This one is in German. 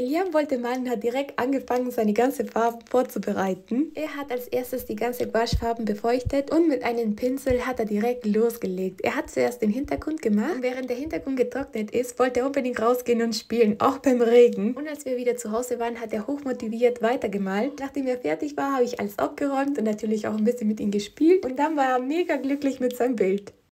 Elian wollte malen und hat direkt angefangen, seine ganze Farbe vorzubereiten. Er hat als erstes die ganze Gouachefarben befeuchtet und mit einem Pinsel hat er direkt losgelegt. Er hat zuerst den Hintergrund gemacht und während der Hintergrund getrocknet ist, wollte er unbedingt rausgehen und spielen, auch beim Regen. Und als wir wieder zu Hause waren, hat er hochmotiviert weitergemalt. Nachdem er fertig war, habe ich alles abgeräumt und natürlich auch ein bisschen mit ihm gespielt und dann war er mega glücklich mit seinem Bild.